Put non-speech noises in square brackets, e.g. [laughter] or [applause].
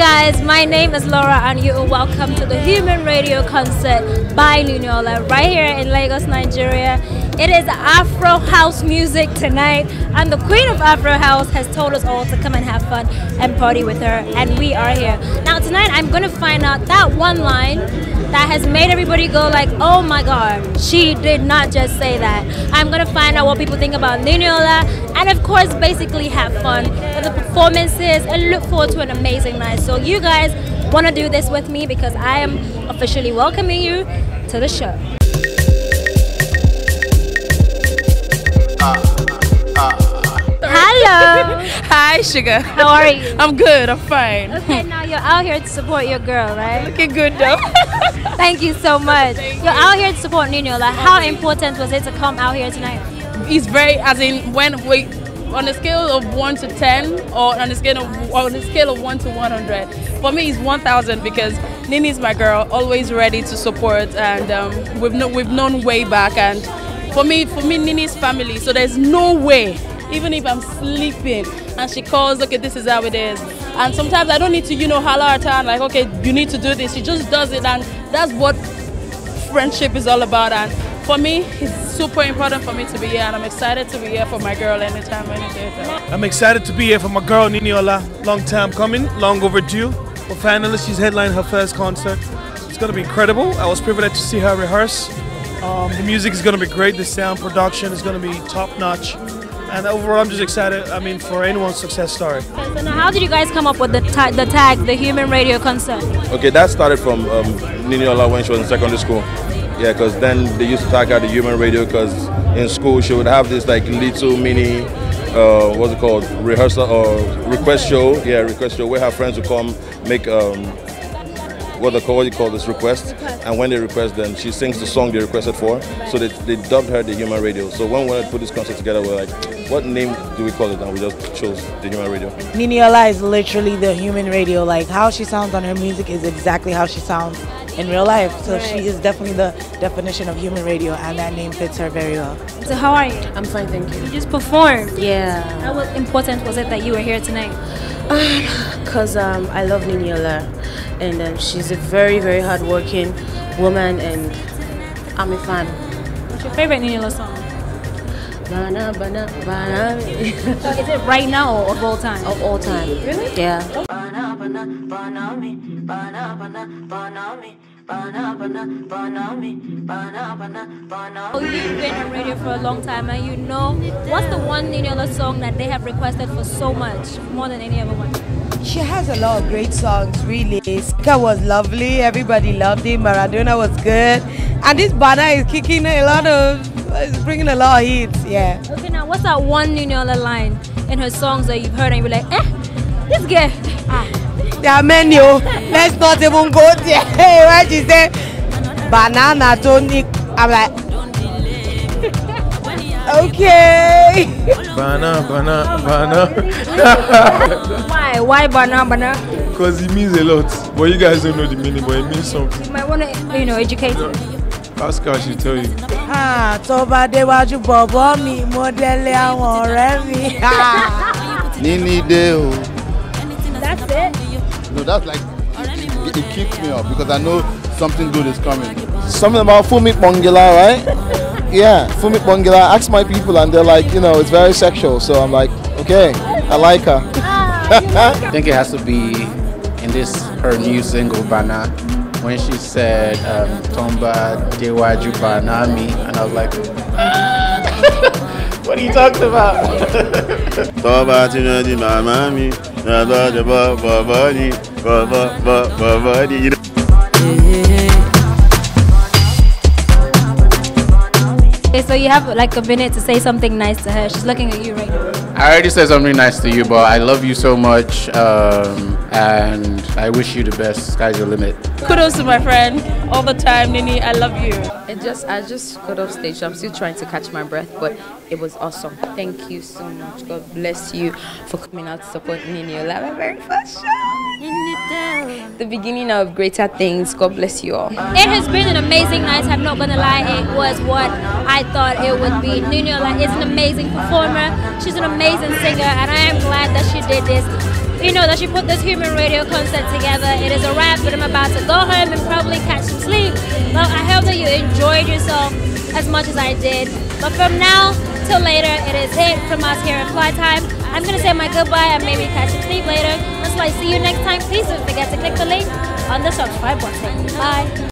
guys, my name is Laura and you are welcome to the Human Radio concert by Niniola right here in Lagos, Nigeria. It is Afro House music tonight and the Queen of Afro House has told us all to come and have fun and party with her and we are here. Now tonight I'm going to find out that one line that has made everybody go like, oh my god, she did not just say that. I'm gonna find out what people think about Niniola and of course basically have fun with the performances and look forward to an amazing night. So you guys wanna do this with me because I am officially welcoming you to the show. Ah, ah, ah. Hello. [laughs] Hi, Sugar. How are you? [laughs] I'm good. I'm fine. Okay, [laughs] now you're out here to support your girl, right? Looking good though. Thank you so much. You're out here to support Nino. Like, how important was it to come out here tonight? It's very, as in when we, on a scale of one to ten, or on a scale of on a scale of one to one hundred. For me, it's one thousand because Nini's my girl, always ready to support, and um, we've known we've known way back. And for me, for me, Nini's family. So there's no way, even if I'm sleeping and she calls, okay, this is how it is. And sometimes I don't need to, you know, holler at her and like, okay, you need to do this. She just does it, and that's what friendship is all about. And for me, it's super important for me to be here, and I'm excited to be here for my girl anytime, any. I'm excited to be here for my girl Niniola. Long time coming, long overdue. But finally, she's headlining her first concert. It's gonna be incredible. I was privileged to see her rehearse. Um, the music is gonna be great. The sound production is gonna be top notch. And overall, I'm just excited. I mean, for anyone's success story. Okay, so now how did you guys come up with the, ta- the tag, the Human Radio concert? Okay, that started from um, Niniola when she was in secondary school. Yeah, because then they used to tag her the human radio because in school she would have this like little mini, uh, what's it called, rehearsal or request show. Yeah, request show where her friends would come make um, what they call what you call this request, and when they request, then she sings the song they requested for. So they, they dubbed her the human radio. So when we wanted to put this concert together, we we're like, what name do we call it? And we just chose the human radio. Niniola is literally the human radio. Like how she sounds on her music is exactly how she sounds in real life. So Right. she is definitely the definition of human radio, and that name fits her very well. So how are you? I'm fine, thank you. You just performed. Yeah, How was- important was it that you were here tonight? [sighs] because um, I love Niniola, and um, she's a very, very hardworking woman, and I'm a fan. What's your favorite Niniola song? Bana, bana, bana, So is it right now or of all time? of all time. Really? Yeah. Oh, you've been on radio for a long time and you know what's the one Niniola song that they have requested for so much, more than any other one? She has a lot of great songs, really. Ska was lovely, everybody loved it. Maradona was good, and this Bana is kicking a lot of, is bringing a lot of hits. Yeah. Okay, now what's that one Niniola line in her songs that you've heard and you're like, eh, this girl, ah, There are many. oh. Let's not even go there. [laughs] when she said banana tonic, I'm like, [laughs] okay. Bana, bana, bana. [laughs] why, why banana, banana? Because it means a lot. But you guys don't know the meaning, but it means something. You might want to, you know, educate her. Pascal should tell you. Ah, tó bá déwájú bọ̀bọ̀ mi, mo délé àwọn ọ̀rẹ́ mi. Ah. Nini Deo. That's it. No, that's like it, it keeps me up because I know something good is coming. Something about Fumi Bongila, right? yeah, Fumi Bongila. Ask my people, and they're like, you know, it's very sexual. So I'm like, okay, I like her. [laughs] I think it has to be in this her new single Bana when she said um, Tomba Dewaju Banami and I was like What are you talking about? [laughs] Know? Okay, so you have like a minute to say something nice to her. She's looking at you right now. I already said something nice to you, but I love you so much um, and I wish you the best. Sky's your limit. Kudos to my friend all the time, Nini. I love you. It just, I just got off stage. I'm still trying to catch my breath, but it was awesome. Thank you so much. God bless you for coming out to support Nini Niniola, my very first show. The beginning of greater things. God bless you all. It has been an amazing night. I'm not gonna lie, it was what I thought it would be. Niniola is an amazing performer. She's an amazing singer, and I am glad that she did this you know, that she put this human radio concert together. It is a wrap, but I'm about to go home and probably catch some sleep. Well, I hope that you enjoyed yourself as much as I did. But from now till later, it is it from us here at Flytime. I'm gonna say my goodbye and maybe catch some sleep later. Until I see you next time, please don't forget to click the link on the subscribe button. Bye.